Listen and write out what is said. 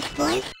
bad boy.